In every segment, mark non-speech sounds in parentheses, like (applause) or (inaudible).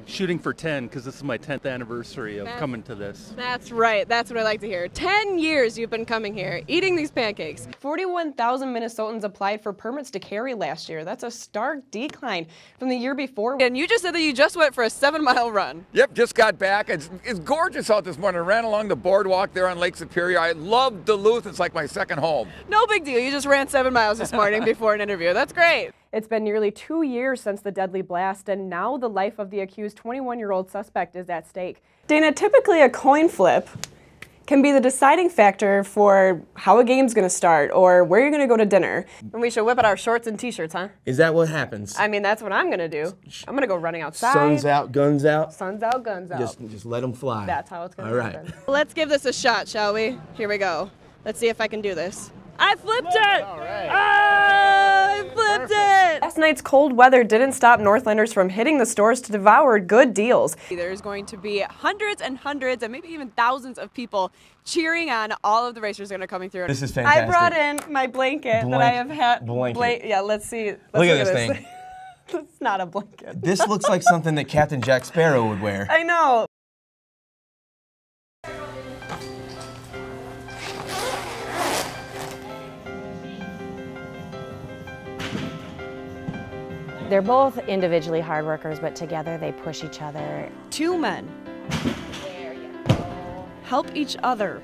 I'm shooting for 10 because this is my 10th anniversary of That's- coming to this. That's right. That's what I like to hear. 10 years you've been coming here, eating these pancakes. 41,000 Minnesotans applied for permits to carry last year. That's a stark decline from the year before. And you just said that you just went for a seven mile run. Yep, just got back. It's, it's gorgeous out this morning. I ran along the boardwalk there on Lake Superior. I love Duluth. It's like my second home. No big deal. You just ran seven miles this morning (laughs) before an interview. That's great. It's been nearly two years since the deadly blast, and now the life of the accused 21 year old suspect is at stake. Dana, typically a coin flip can be the deciding factor for how a game's going to start or where you're going to go to dinner. And we should whip out our shorts and t shirts, huh? Is that what happens? I mean, that's what I'm going to do. I'm going to go running outside. Sun's out, guns out. Sun's out, guns out. Just, just let them fly. That's how it's gonna right. happen. Let's give this a shot, shall we? Here we go. Let's see if I can do this. I flipped it! Ah, I flipped it! Last night's cold weather didn't stop Northlanders from hitting the stores to devour good deals. There's going to be hundreds and hundreds and maybe even thousands of people cheering on all of the racers that are coming through. This is fantastic. I brought in my blanket that I have had. Blanket. Bla- yeah, let's see. Let's Look at this thing. (laughs) it's not a blanket. This looks like something that Captain Jack Sparrow would wear. I know. They're both individually hard workers, but together they push each other. Two men help each other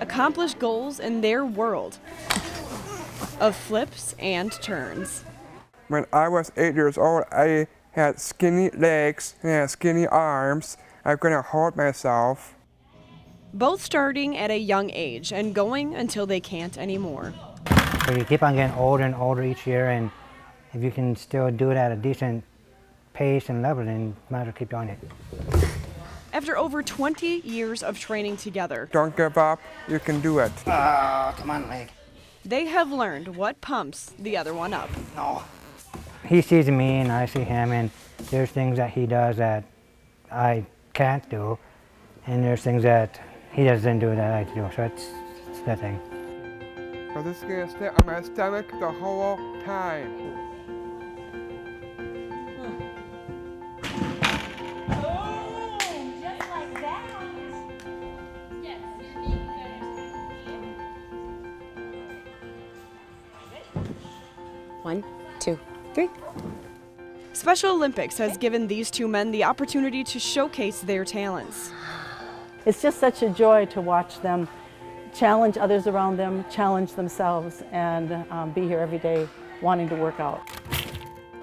accomplish goals in their world of flips and turns. When I was eight years old, I had skinny legs and had skinny arms. I couldn't hold myself. Both starting at a young age and going until they can't anymore. So you keep on getting older and older each year, and if you can still do it at a decent pace and level, then you might as well keep doing it. After over 20 years of training together, Don't give up. You can do it. Ah, come on, leg. they have learned what pumps the other one up. No. He sees me and I see him, and there's things that he does that I can't do, and there's things that he doesn't do that I do. So it's, it's that thing. So this is gonna stay on my stomach the whole time. One, two, three. Special Olympics has given these two men the opportunity to showcase their talents. It's just such a joy to watch them challenge others around them, challenge themselves, and um, be here every day wanting to work out.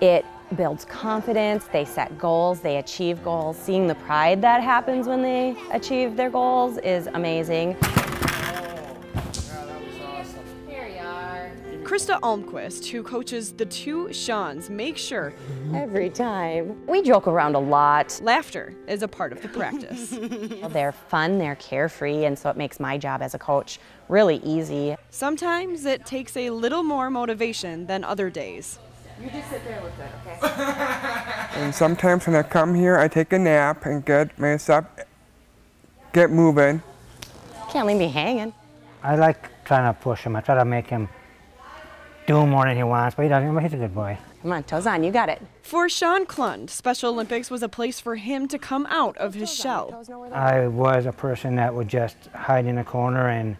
It builds confidence, they set goals, they achieve goals. Seeing the pride that happens when they achieve their goals is amazing. Krista Almquist, who coaches the two Seans, makes sure Every time. We joke around a lot. laughter is a part of the practice. (laughs) They're fun, they're carefree, and so it makes my job as a coach really easy. Sometimes it takes a little more motivation than other days. You just sit there and look good, okay? (laughs) and sometimes when I come here, I take a nap and get myself get moving. Can't leave me hanging. I like trying to push him. I try to make him do more than he wants, but he doesn't. But he's a good boy. Come on, toes on, you got it. For Sean Klund, Special Olympics was a place for him to come out of his shell. I was a person that would just hide in a corner and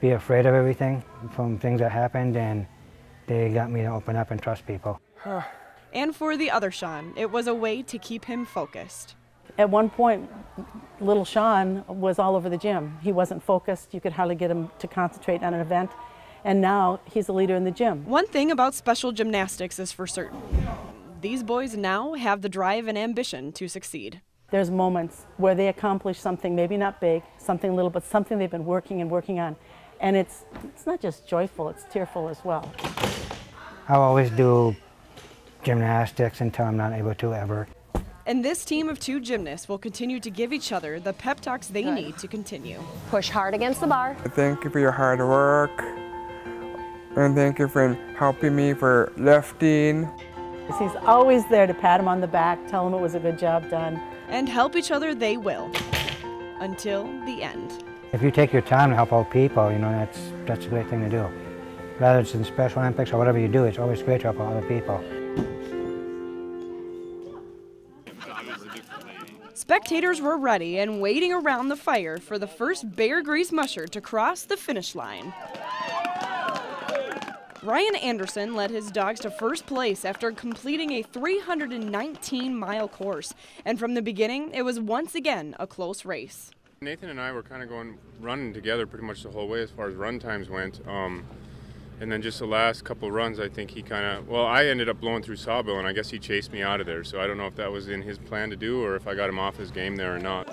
be afraid of everything from things that happened, and they got me to open up and trust people. And for the other Sean, it was a way to keep him focused. At one point, little Sean was all over the gym. He wasn't focused. You could hardly get him to concentrate on an event. And now he's a leader in the gym. One thing about special gymnastics is for certain. These boys now have the drive and ambition to succeed. There's moments where they accomplish something, maybe not big, something little, but something they've been working and working on. And it's, it's not just joyful, it's tearful as well. I'll always do gymnastics until I'm not able to ever. And this team of two gymnasts will continue to give each other the pep talks they need to continue. Push hard against the bar. Thank you for your hard work. And thank you for helping me for lifting. He's always there to pat him on the back, tell him it was a good job done. And help each other they will. Until the end. If you take your time to help out people, you know, that's, that's a great thing to do. Whether it's in Special Olympics or whatever you do, it's always great to help out other people. Spectators were ready and waiting around the fire for the first Beargrease musher to cross the finish line. Ryan Anderson led his dogs to first place after completing a 319 mile course, and from the beginning, it was once again a close race. Nathan and I were kind of going running together pretty much the whole way as far as run times went. Um, and then just the last couple runs, I think he kind of, well, I ended up blowing through Sawbill, and I guess he chased me out of there. So I don't know if that was in his plan to do or if I got him off his game there or not.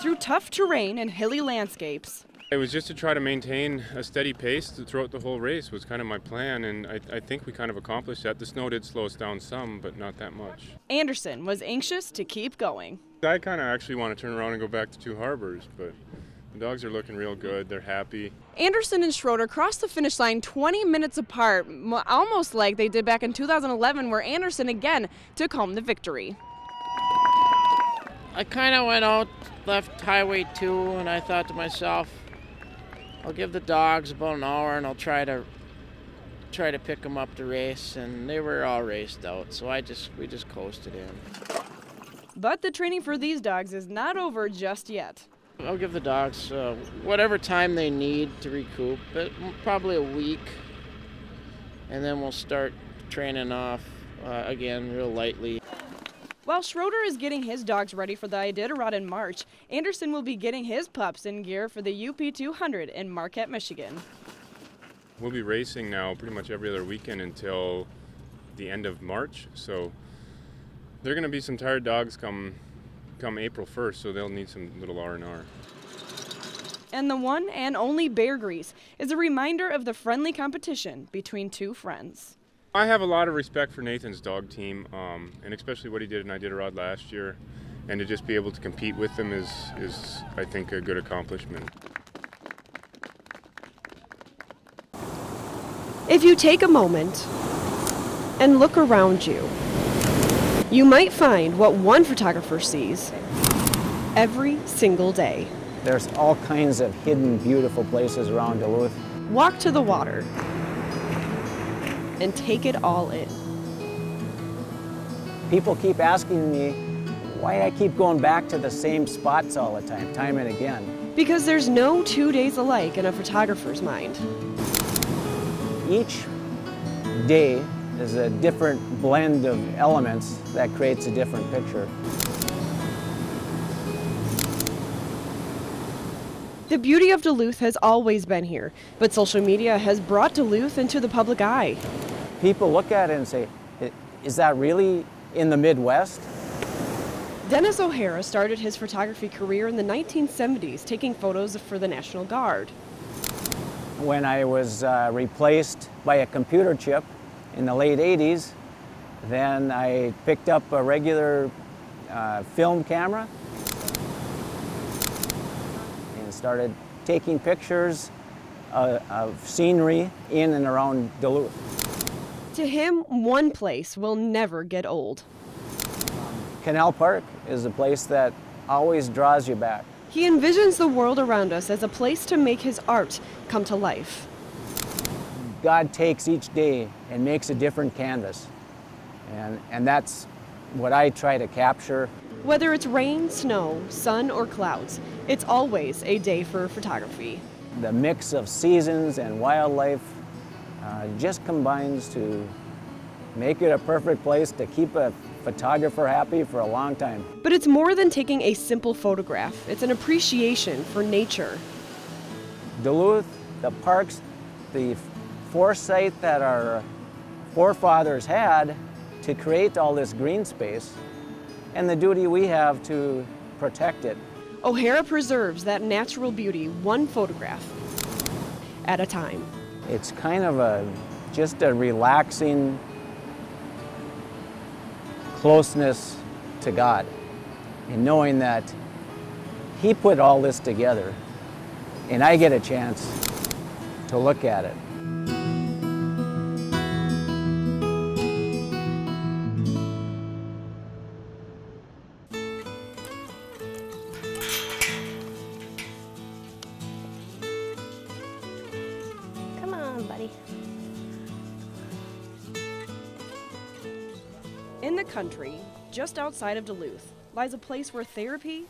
Through tough terrain and hilly landscapes, It was just to try to maintain a steady pace throughout the whole race was kind of my plan, and I, I think we kind of accomplished that. The snow did slow us down some, but not that much. Anderson was anxious to keep going. I kind of actually want to turn around and go back to Two Harbors, but the dogs are looking real good. They're happy. Anderson and Schroeder crossed the finish line 20 minutes apart, almost like they did back in 2011, where Anderson again took home the victory. I kind of went out, left Highway 2, and I thought to myself, I'll give the dogs about an hour and I'll try to try to pick them up to race and they were all raced out so I just we just coasted in. But the training for these dogs is not over just yet. I'll give the dogs uh, whatever time they need to recoup, but probably a week, and then we'll start training off uh, again real lightly. While Schroeder is getting his dogs ready for the Iditarod in March, Anderson will be getting his pups in gear for the UP 200 in Marquette, Michigan. We'll be racing now pretty much every other weekend until the end of March. So they're going to be some tired dogs come come April 1st, so they'll need some little R&R. And the one and only Beargrease is a reminder of the friendly competition between two friends. I have a lot of respect for Nathan's dog team, um, and especially what he did in Iditarod last year. And to just be able to compete with them is, is I think, a good accomplishment. If you take a moment and look around you, you might find what one photographer sees every single day. There's all kinds of hidden, beautiful places around Duluth. Walk to the water and take it all in. People keep asking me why I keep going back to the same spots all the time, time and again. Because there's no two days alike in a photographer's mind. Each day is a different blend of elements that creates a different picture. The beauty of Duluth has always been here, but social media has brought Duluth into the public eye. People look at it and say, is that really in the Midwest? Dennis O'Hara started his photography career in the 1970s, taking photos for the National Guard. When I was uh, replaced by a computer chip in the late 80s, then I picked up a regular uh, film camera started taking pictures uh, of scenery in and around Duluth. To him, one place will never get old. Canal Park is a place that always draws you back. He envisions the world around us as a place to make his art come to life. God takes each day and makes a different canvas. And, and that's what I try to capture. Whether it's rain, snow, sun, or clouds, it's always a day for photography. The mix of seasons and wildlife uh, just combines to make it a perfect place to keep a photographer happy for a long time. But it's more than taking a simple photograph, it's an appreciation for nature. Duluth, the parks, the foresight that our forefathers had to create all this green space, and the duty we have to protect it. O'Hara preserves that natural beauty one photograph at a time. It's kind of a just a relaxing closeness to God and knowing that He put all this together and I get a chance to look at it. In the country, Just outside of Duluth lies a place where therapy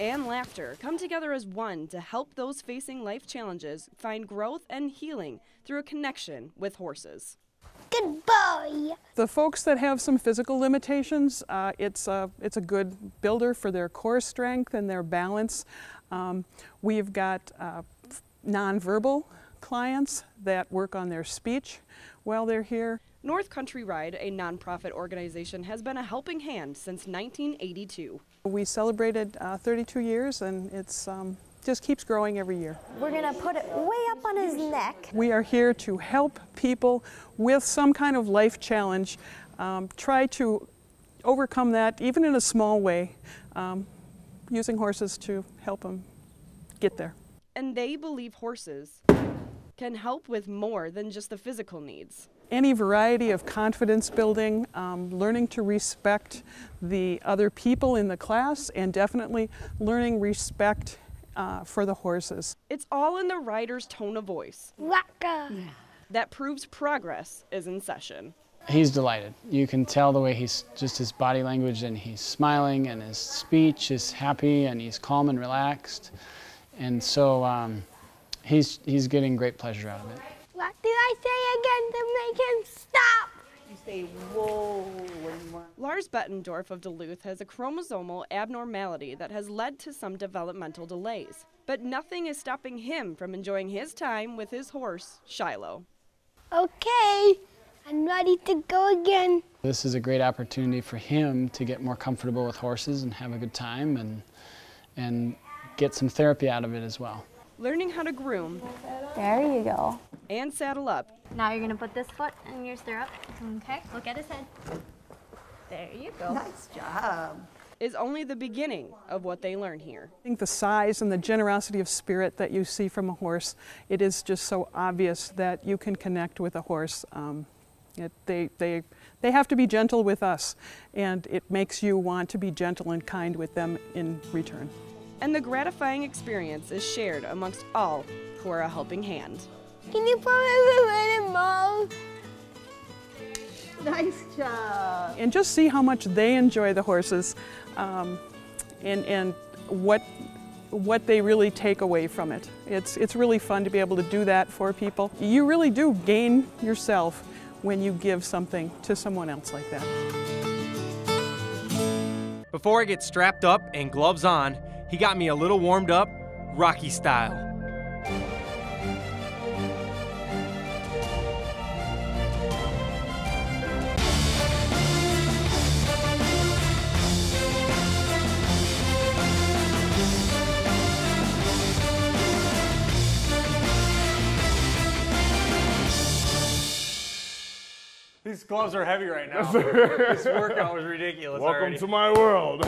and laughter come together as one to help those facing life challenges find growth and healing through a connection with horses. Good boy. The folks that have some physical limitations, uh, it's, a, it's a good builder for their core strength and their balance. Um, we've got uh, nonverbal clients that work on their speech while they're here. North Country Ride, a nonprofit organization, has been a helping hand since 1982. We celebrated uh, 32 years and it's um, just keeps growing every year. We're gonna put it way up on his neck. We are here to help people with some kind of life challenge um, try to overcome that, even in a small way, um, using horses to help them get there. And they believe horses can help with more than just the physical needs. Any variety of confidence building, um, learning to respect the other people in the class, and definitely learning respect uh, for the horses. It's all in the rider's tone of voice. Waka. That proves progress is in session. He's delighted. You can tell the way he's just his body language and he's smiling and his speech is happy and he's calm and relaxed. And so um, he's, he's getting great pleasure out of it. What did I say again to make him stop? You say whoa when you want. Lars Bettendorf of Duluth has a chromosomal abnormality that has led to some developmental delays. But nothing is stopping him from enjoying his time with his horse, Shiloh. Okay, I'm ready to go again. This is a great opportunity for him to get more comfortable with horses and have a good time and, and get some therapy out of it as well. Learning how to groom There you go. and saddle up Now you're gonna put this foot in your stirrup. Okay, look at his head. There you go. Nice job. is only the beginning of what they learn here. I think the size and the generosity of spirit that you see from a horse, it is just so obvious that you can connect with a horse. Um, it, they, they, they have to be gentle with us, and it makes you want to be gentle and kind with them in return. And the gratifying experience is shared amongst all who are a helping hand. Can you put me in a Nice job. And just see how much they enjoy the horses um, and, and what, what they really take away from it. It's, it's really fun to be able to do that for people. You really do gain yourself when you give something to someone else like that. Before I get strapped up and gloves on, he got me a little warmed up, Rocky style. These gloves are heavy right now. (laughs) this workout was ridiculous Welcome already. to my world.